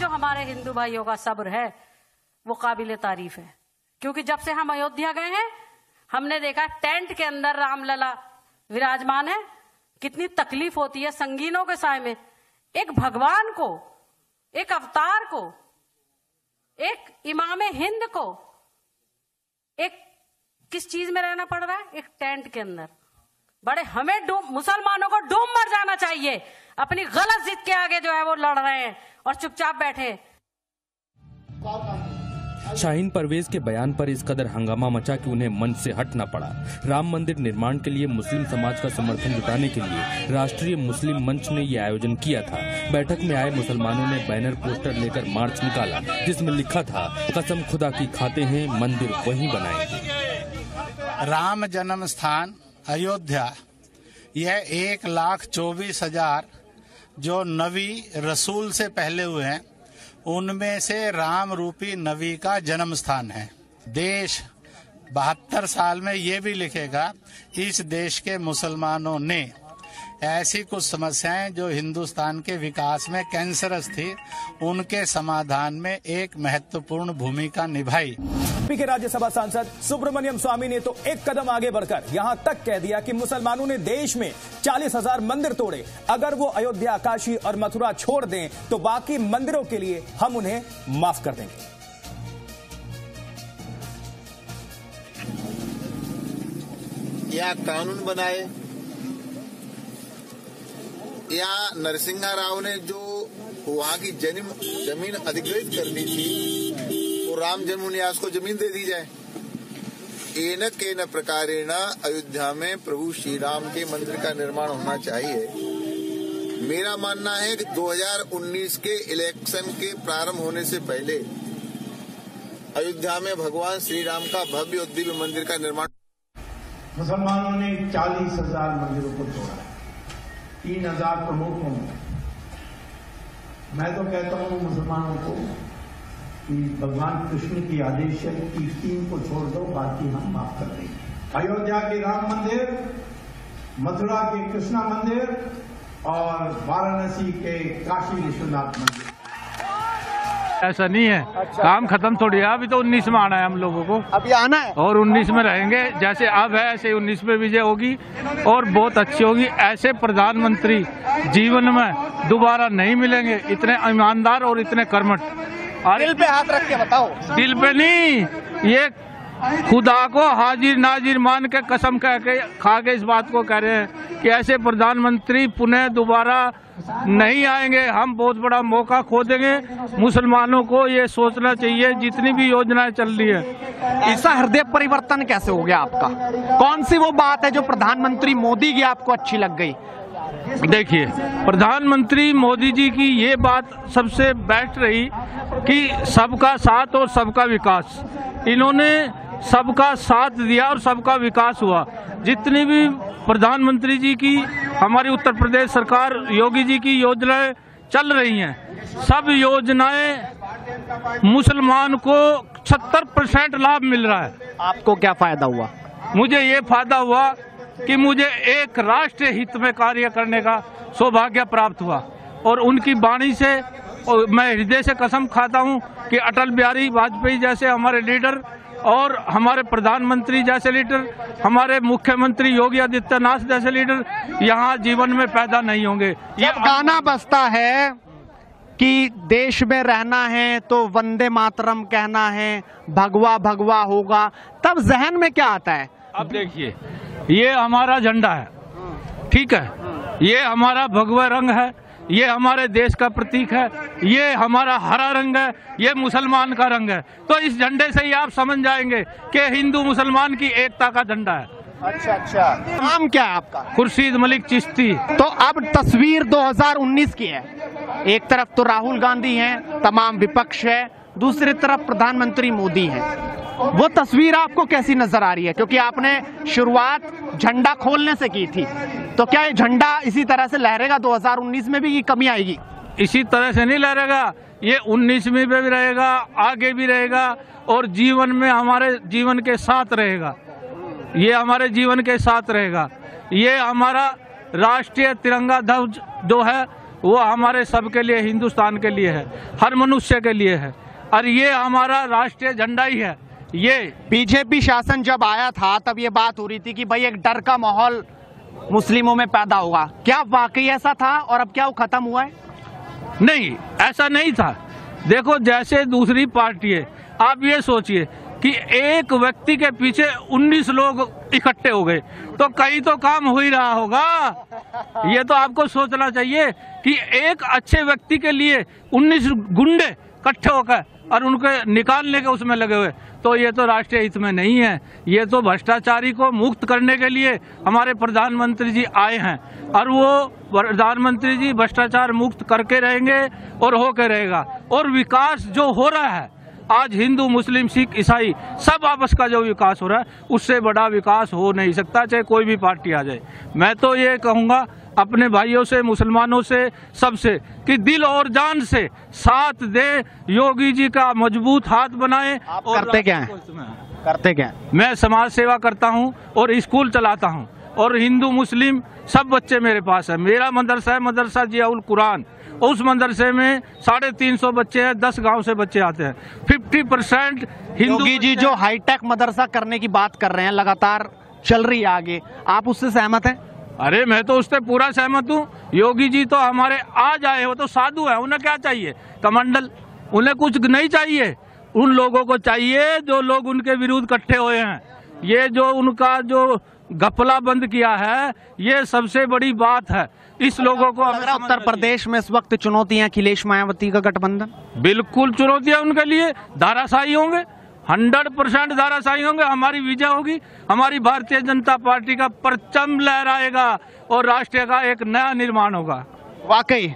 जो हमारे हिंदू भाइयों का सब्र है, वो काबिल तारीफ़ है। क्योंकि जब से हम अयोध्या गए हैं, हमने देखा टेंट के अंदर रामलला विराजमान है। कितनी तकलीफ़ होती है संगीनों के साय में। एक भगवान को, एक अवतार को, एक इमाम हिंद को, एक किस चीज़ में रहना पड़ रहा है? एक टेंट के अंदर। बड़े हमें मुसलमानों को डूब मर जाना चाहिए। अपनी गलत जिद के आगे जो है वो लड़ रहे हैं। और चुपचाप बैठे। शाहीन परवेज के बयान पर इस कदर हंगामा मचा कि उन्हें मंच से हटना पड़ा। राम मंदिर निर्माण के लिए मुस्लिम समाज का समर्थन जुटाने के लिए राष्ट्रीय मुस्लिम मंच ने ये आयोजन किया था। बैठक में आए मुसलमानों ने बैनर पोस्टर लेकर मार्च निकाला जिसमें लिखा था कसम खुदा की खाते हैं मंदिर वही बनाएँगे। राम जन्म स्थान अयोध्या। यह एक लाख चौबीस हज़ार जो नवी रसूल से पहले हुए हैं, उनमें से राम रूपी नवी का जन्म स्थान है। देश बहत्तर साल में ये भी लिखेगा, इस देश के मुसलमानों ने ऐसी कुछ समस्याएँ जो हिंदुस्तान के विकास में कैंसरस थी उनके समाधान में एक महत्वपूर्ण भूमिका निभाई। यूपी के राज्यसभा सांसद सुब्रमण्यम स्वामी ने तो एक कदम आगे बढ़कर यहाँ तक कह दिया कि मुसलमानों ने देश में चालीस हज़ार मंदिर तोड़े। अगर वो अयोध्या काशी और मथुरा छोड़ दें तो बाकी मंदिरों के लिए हम उन्हें माफ़ कर देंगे। या कानून बनाए? या नरसिंहा राव ने जो वहाँ की ज़मीन ज़मीन अधिग्रहित करनी थी, वो राम जन्म न्यास को ज़मीन दे दी जाए। एन के न प्रकारेण अयोध्या में प्रभु श्री राम के मंदिर का निर्माण होना चाहिए। मेरा मानना है कि 2019 के इलेक्शन के प्रारंभ होने से पहले अयोध्या में भगवान श्री राम का भव्य और दिव्य मंदिर का निर्माण मुसलमानों ने चालीस हज़ार मंदिरों को तोड़ा तीन हज़ार प्रमुखों होंगे। मैं तो कहता हूँ मुसलमानों को कि भगवान कृष्ण की आदेश है कि तीन को छोड़ दो, बाकी हम माफ़ कर देंगे। अयोध्या के राम मंदिर, मथुरा के कृष्णा मंदिर और वाराणसी के काशी विश्वनाथ मंदिर। ऐसा नहीं है। अच्छा। काम खत्म थोड़ी है। अभी तो उन्नीस में आना है हम लोगों को। अभी आना है? और उन्नीस में रहेंगे। जैसे अब है ऐसे उन्नीस में विजय होगी। और बहुत अच्छी होगी। ऐसे प्रधानमंत्री जीवन में दोबारा नहीं मिलेंगे। इतने ईमानदार और इतने कर्मठ। और दिल पे हाथ रख के बताओ। दिल पे नहीं। ये खुदा को हाजिर नाजिर मान के कसम कह के खा के इस बात को कह रहे हैं कि ऐसे प्रधानमंत्री पुनः दोबारा नहीं आएँगे। हम बहुत बड़ा मौका खो देंगे मुसलमानों को ये सोचना चाहिए जितनी भी योजनाएँ चल रही है। ऐसा हृदय परिवर्तन कैसे हो गया आपका? कौन सी वो बात है जो प्रधानमंत्री मोदी की आपको अच्छी लग गई? देखिए प्रधानमंत्री मोदी जी की ये बात सबसे बेस्ट रही कि सबका साथ और सबका विकास। इन्होंने सबका साथ दिया और सबका विकास हुआ। जितनी भी प्रधानमंत्री जी की हमारी उत्तर प्रदेश सरकार योगी जी की योजनाएँ चल रही हैं सब योजनाएँ मुसलमान को 70 परसेंट लाभ मिल रहा है। आपको क्या फ़ायदा हुआ? मुझे ये फ़ायदा हुआ कि मुझे एक राष्ट्रीय हित में कार्य करने का सौभाग्य प्राप्त हुआ और उनकी वाणी से और मैं हृदय से कसम खाता हूँ कि अटल बिहारी वाजपेयी जैसे हमारे लीडर और हमारे प्रधानमंत्री जैसे लीडर हमारे मुख्यमंत्री योगी आदित्यनाथ जैसे लीडर यहाँ जीवन में पैदा नहीं होंगे। ये गाना बजता है कि देश में रहना है तो वंदे मातरम कहना है भगवा भगवा होगा तब जहन में क्या आता है? अब देखिए ये हमारा झंडा है ठीक है? ये हमारा भगवा रंग है ये हमारे देश का प्रतीक है ये हमारा हरा रंग है ये मुसलमान का रंग है। तो इस झंडे से ही आप समझ जाएँगे कि हिंदू मुसलमान की एकता का झंडा है। अच्छा अच्छा। नाम क्या है आपका? खुर्शीद मलिक चिश्ती। तो अब तस्वीर 2019 की है। एक तरफ़ तो राहुल गांधी हैं तमाम विपक्ष है दूसरी तरफ़ प्रधानमंत्री मोदी हैं। वो तस्वीर आपको कैसी नज़र आ रही है? क्योंकि आपने शुरुआत झंडा खोलने से की थी। तो क्या ये झंडा इसी तरह से लहरेगा 2019 में भी ये कमी आएगी? इसी तरह से नहीं लहरेगा ये 19 में भी रहेगा आगे भी रहेगा और जीवन में हमारे जीवन के साथ रहेगा। ये हमारे जीवन के साथ रहेगा। ये हमारा राष्ट्रीय तिरंगा ध्वज जो है वो हमारे सबके लिए हिंदुस्तान के लिए है हर मनुष्य के लिए है। और ये हमारा राष्ट्रीय झंडा ही है। ये बीजेपी शासन जब आया था तब ये बात हो रही थी कि भाई एक डर का माहौल मुस्लिमों में पैदा होगा क्या वाकई ऐसा था और अब क्या वो खत्म हुआ है? नहीं, ऐसा नहीं था। देखो, जैसे दूसरी पार्टी है, आप ये सोचिए कि एक व्यक्ति के पीछे 19 लोग इकट्ठे हो गए तो कहीं तो काम हो ही रहा होगा। ये तो आपको सोचना चाहिए कि एक अच्छे व्यक्ति के लिए 19 गुंडे इकट्ठे होकर और उनके निकालने के उसमें लगे हुए। तो ये तो राष्ट्रीय हित में नहीं है। ये तो भ्रष्टाचारी को मुक्त करने के लिए हमारे प्रधानमंत्री जी आए हैं। और वो प्रधानमंत्री जी भ्रष्टाचार मुक्त करके रहेंगे और होके रहेगा। और विकास जो हो रहा है, आज हिंदू, मुस्लिम, सिख, ईसाई, सब आपस का जो विकास हो रहा है, उससे बड़ा विकास हो नहीं सकता, चाहे कोई भी पार्टी आ जाए। मैं तो ये कहूँगा अपने भाइयों से मुसलमानों से सबसे कि दिल और जान से साथ दे योगी जी का मज़बूत हाथ बनाए आप और करते क्या हैं? करते क्या हैं? मैं समाज सेवा करता हूँ और स्कूल चलाता हूँ और हिंदू मुस्लिम सब बच्चे मेरे पास है। मेरा मदरसा है मदरसा जियाउल कुरान। उस मदरसे में साढ़े तीन सौ बच्चे हैं दस गाँव से बच्चे आते हैं। फिफ्टी परसेंट हिंदू जी जो हाईटेक मदरसा करने की बात कर रहे हैं लगातार चल रही है आगे। आप उससे सहमत हैं? अरे मैं तो उससे पूरा सहमत हूँ। योगी जी तो हमारे आज आए हो तो साधु है उन्हें क्या चाहिए? कमंडल उन्हें कुछ नहीं चाहिए। उन लोगों को चाहिए जो लोग उनके विरुद्ध इकट्ठे हुए हैं। ये जो उनका जो घपला बंद किया है ये सबसे बड़ी बात है। इस लोगों को उत्तर प्रदेश में इस वक्त चुनौती है अखिलेश मायावती का गठबंधन। बिल्कुल चुनौतियाँ उनके लिए। धाराशाही होंगे। हंड्रेड परसेंट धाराशाही होंगे, हमारी विजय होगी, हमारी भारतीय जनता पार्टी का परचम लहराएगा और राष्ट्र का एक नया निर्माण होगा। वाकई।